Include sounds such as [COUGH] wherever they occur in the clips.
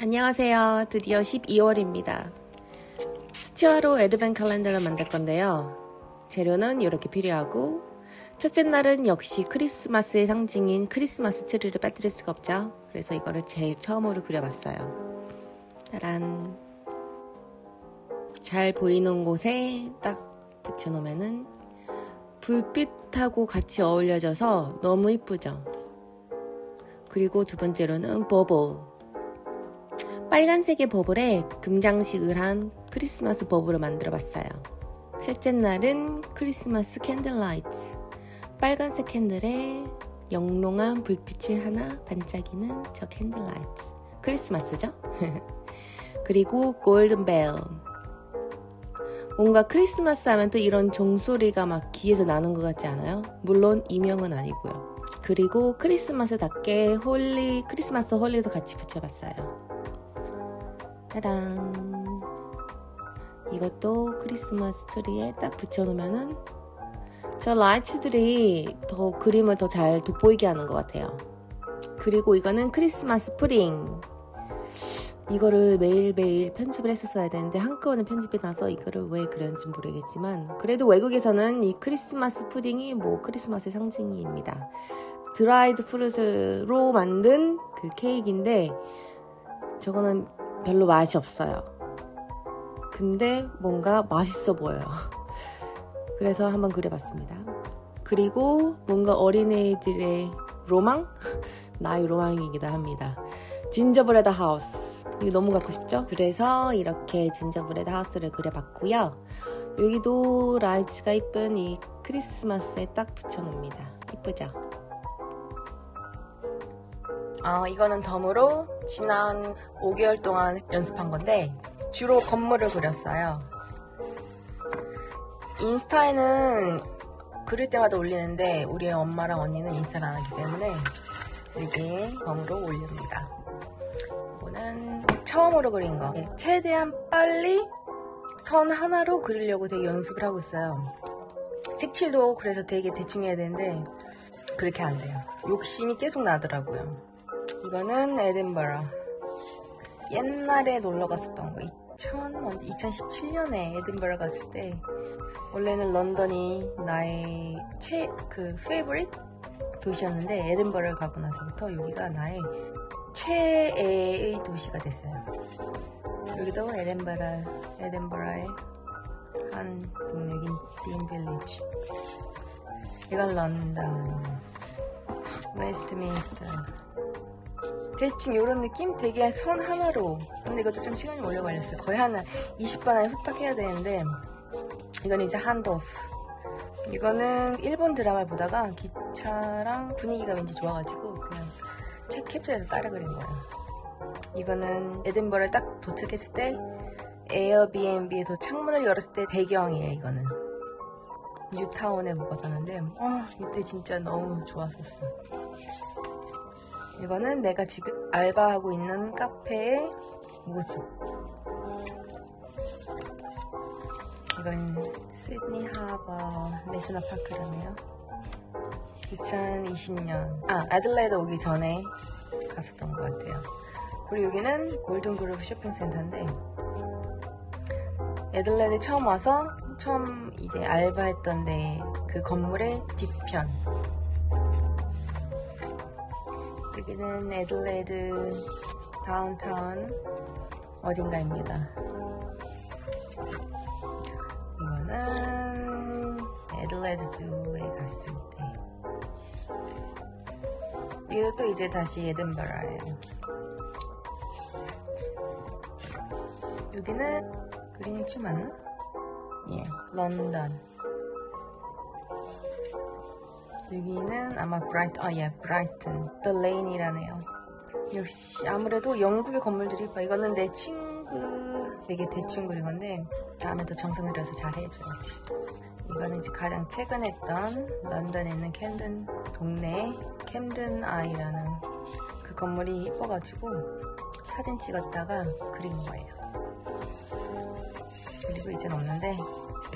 안녕하세요. 드디어 12월입니다. 수채화로 에드벤 칼렌더를 만들 건데요. 재료는 이렇게 필요하고 첫째 날은 역시 크리스마스의 상징인 크리스마스 트리를 빠뜨릴 수가 없죠. 그래서 이거를 제일 처음으로 그려봤어요. 짜란 잘 보이는 곳에 딱 붙여놓으면은 불빛하고 같이 어울려져서 너무 이쁘죠. 그리고 두 번째로는 bauble 빨간색의 bauble에 금장식을 한 크리스마스 bauble을 만들어 봤어요. 셋째 날은 크리스마스 candlelight. 빨간색 candle에 영롱한 불빛이 하나 반짝이는 저 candlelight. 크리스마스죠? [LAUGHS] 그리고 golden bell. 뭔가 크리스마스 하면 또 이런 종소리가 막 귀에서 나는 것 같지 않아요? 물론 이명은 아니고요. 그리고 크리스마스답게 holly, 크리스마스 holly도 같이 붙여봤어요. 짜란. 이것도 크리스마스 트리에 딱 붙여놓으면은 저 light들이 더 그림을 더 잘 돋보이게 하는 것 같아요. 그리고 이거는 크리스마스 푸딩. 이거를 매일매일 편집을 했었어야 되는데 한꺼번에 편집이 나서 이거를 왜 그렸는지 모르겠지만 그래도 외국에서는 이 크리스마스 푸딩이 뭐 크리스마스의 상징입니다. dried fruit로 만든 그 케이크인데 저거는 별로 맛이 없어요. 근데 뭔가 맛있어 보여요. [LAUGHS] 그래서 한번 그려봤습니다. 그리고 뭔가 어린애들의 로망? [LAUGHS] 나의 로망이기도 합니다. gingerbread house. 이거 너무 갖고 싶죠? 그래서 이렇게 gingerbread house를 그려봤고요. 여기도 lights가 이쁜 이 크리스마스에 딱 붙여놓습니다. 이쁘죠? 어, 이거는 덤으로 지난 5개월 동안 연습한 건데 주로 건물을 그렸어요. 인스타에는 그릴 때마다 올리는데 우리 엄마랑 언니는 인스타를 안 하기 때문에 이게 덤으로 올립니다. 이거는 처음으로 그린 거. 최대한 빨리 선 하나로 그리려고 되게 연습을 하고 있어요. 색칠도 그래서 되게 대충 해야 되는데 그렇게 안 돼요. 욕심이 계속 나더라고요. 이거는 에든버러. 옛날에 놀러 갔었던 거. 2000, 2017년에 에든버러 갔을 때 원래는 런던이 나의 최, 그, favorite 도시였는데 에든버러를 가고 나서부터 여기가 나의 최애의 도시가 됐어요. 여기도 에든버러, 에든버러의 한 동네인 딘 빌리지. 이건 런던, 웨스트민스터. 대충 이런 느낌? 되게 선 하나로. 근데 이것도 좀 시간이 오래 걸렸어요. 거의 한 20분 안에 후딱 해야 되는데, 이건 이제 한도프. 이거는 일본 드라마 보다가 기차랑 분위기가 왠지 좋아가지고 그냥 책 캡처해서 따라 그린 거예요. 이거는 에든버러에 딱 도착했을 때 에어비앤비에서 창문을 열었을 때 배경이에요, 이거는. 뉴타운에 묵었었는데, 어, 이때 진짜 너무 좋았었어. 이거는 내가 지금 알바하고 있는 카페의 모습. 이건 시드니 하버 내셔널 파크라네요. 2020년 아 애들레이드 오기 전에 갔었던 것 같아요. 그리고 여기는 골든그룹 쇼핑센터인데 애들레이드 처음 와서 처음 이제 알바했던 데 그 건물의 뒤편 여기는 애들레이드 다운타운 어딘가입니다. 이거는 애들레이드 즈에 갔을 때. 이것도 이제 다시 에든버러예요. 여기는 그린위치 맞나? 예, 런던. 여기는 아마 브라이트, 아 예, 브라이튼, 더 레인이라네요. 역시 아무래도 영국의 건물들이 봐. 이거는 내 친구 되게 대충 그린 건데 다음에 더 정성을 들여서 잘 해줘야지. 이거는 이제 가장 최근 했던 런던에 있는 캠든 동네 캠든 아이라는 그 건물이 예뻐가지고 사진 찍었다가 그린 거예요. 그리고 이젠 없는데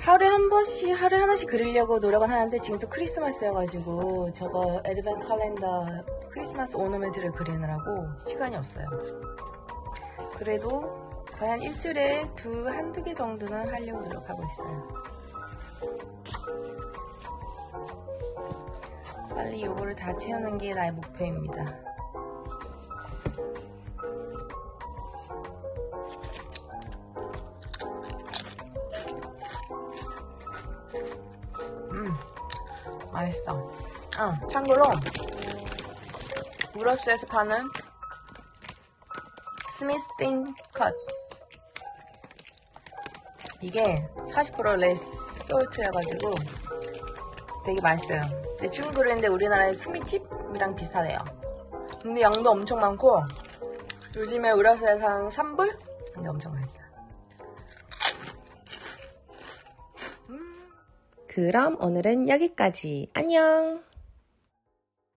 하루에 한 번씩 하루에 하나씩 그리려고 노력은 하는데 지금 또 크리스마스여가지고 저거 에드벤 칼렌더 크리스마스 오너멘트를 그리느라고 시간이 없어요. 그래도 거의 한 일주일에 두, 한두 개 정도는 하려고 노력하고 있어요. 빨리 요거를 다 채우는 게 나의 목표입니다. 맛있어. 아, 참고로, 우러스에서 파는 스미스틴 컷. 이게 40% 레스 솔트여가지고 되게 맛있어요. 내 친구 그랬는데 우리나라의 수미칩이랑 비슷하대요. 근데 양도 엄청 많고 요즘에 우라스에서 한 3불? 근데 엄청 맛있어요. 그럼 오늘은 여기까지. 안녕!